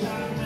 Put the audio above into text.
time.